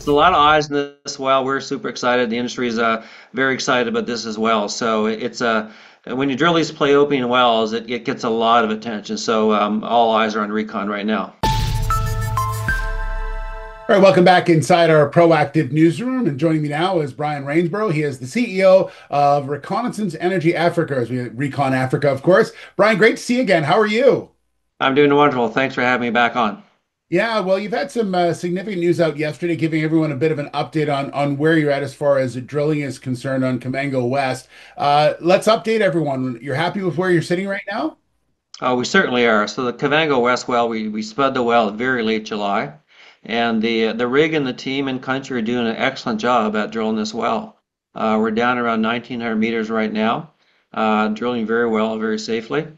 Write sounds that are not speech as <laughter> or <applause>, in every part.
it's a lot of eyes in this well. We're super excited. The industry is uh, very excited about this as well. So it's a uh, when you drill these Pleiopine wells, it, it gets a lot of attention. So um, all eyes are on Recon right now. All right, welcome back inside our proactive newsroom. And joining me now is Brian Reinsborough. He is the CEO of Reconnaissance Energy Africa, as we Recon Africa, of course. Brian, great to see you again. How are you? I'm doing wonderful. Thanks for having me back on. Yeah, well, you've had some uh, significant news out yesterday, giving everyone a bit of an update on on where you're at as far as the drilling is concerned on Kavango West. Uh, let's update everyone. You're happy with where you're sitting right now? Oh, we certainly are. So the Kavango West well, we we spud the well very late July. And the the rig and the team and country are doing an excellent job at drilling this well. Uh, we're down around 1,900 meters right now, uh, drilling very well, very safely.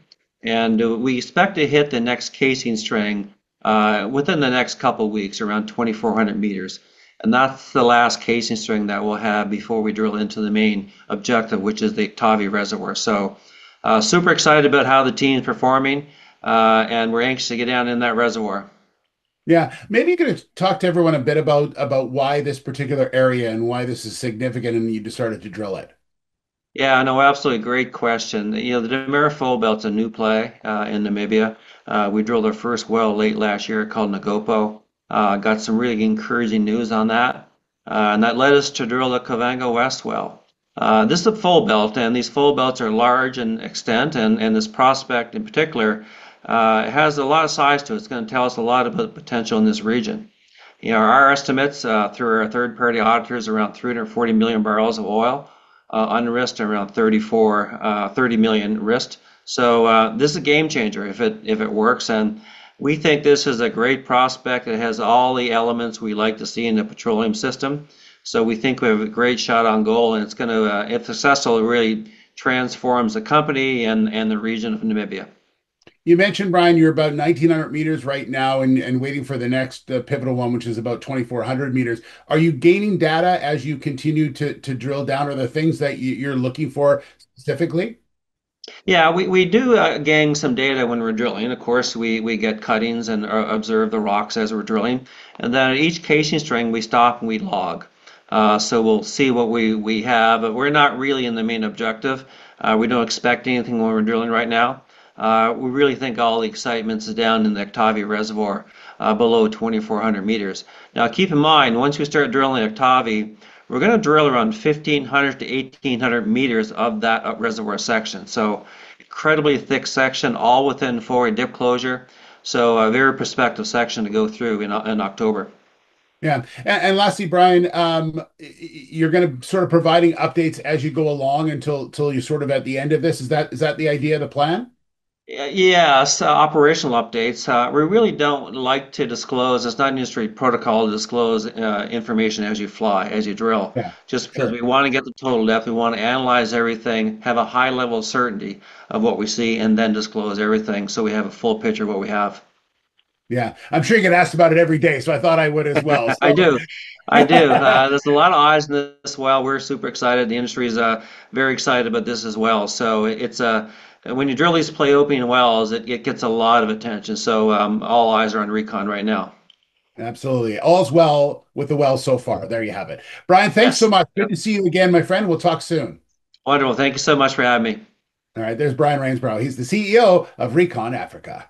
And uh, we expect to hit the next casing string uh, within the next couple weeks, around 2,400 meters. And that's the last casing string that we'll have before we drill into the main objective, which is the Otavi Reservoir. So, uh, super excited about how the team is performing, uh, and we're anxious to get down in that reservoir. Yeah, maybe you could talk to everyone a bit about about why this particular area and why this is significant, and you decided to drill it. Yeah, no, absolutely great question. You know, the Fold Belt's a new play uh, in Namibia. Uh, we drilled our first well late last year called Naingopo. Uh, got some really encouraging news on that, uh, and that led us to drill the Kavango West well. Uh, this is a fold belt, and these fold belts are large in extent, and, and this prospect in particular uh, has a lot of size to it. It's going to tell us a lot about the potential in this region. You know, our estimates through our third-party auditors around 340 million barrels of oil, uh, unrisked around 34, uh, 30 million risked. So uh, this is a game changer if it if it works, and we think this is a great prospect. It has all the elements we like to see in the petroleum system. So we think we have a great shot on goal, and it's going to, if successful, really transforms the company and, and the region of Namibia. You mentioned, Brian, you're about 1,900 meters right now and, and waiting for the next uh, pivotal one, which is about 2,400 meters. Are you gaining data as you continue to, to drill down? Are the things that you're looking for specifically? Yeah, we, we do uh, gain some data when we're drilling. Of course, we, we get cuttings and uh, observe the rocks as we're drilling. And then at each casing string, we stop and we log. Uh, so we'll see what we, we have. But we're not really in the main objective. Uh, we don't expect anything when we're drilling right now. Uh, we really think all the excitement is down in the Otavi Reservoir uh, below 2,400 meters. Now keep in mind, once we start drilling Otavi, we're going to drill around 1,500 to 1,800 meters of that uh, reservoir section. So incredibly thick section, all within four-way dip closure. So a very prospective section to go through in, in October. Yeah, and, and lastly, Brian, um, you're going to sort of providing updates as you go along until until you're sort of at the end of this. Is that is that the idea, of the plan? Yes, uh, operational updates. Uh, we really don't like to disclose, it's not industry protocol to disclose uh, information as you fly, as you drill. Yeah, Just because sure. we want to get the total depth, we want to analyze everything, have a high level of certainty of what we see, and then disclose everything so we have a full picture of what we have. Yeah, I'm sure you get asked about it every day, so I thought I would as well. So. <laughs> I do. I do. Uh, there's a lot of eyes in this well. We're super excited. The industry is uh, very excited about this as well. So it's a when you drill these Pleiopine wells, it, it gets a lot of attention. So um, all eyes are on Recon right now. Absolutely. All's well with the well so far. There you have it. Brian, thanks yes. so much. Good to see you again, my friend. We'll talk soon. Wonderful. Thank you so much for having me. All right. There's Brian Reinsborough. He's the CEO of Recon Africa.